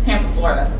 Tampa, Florida.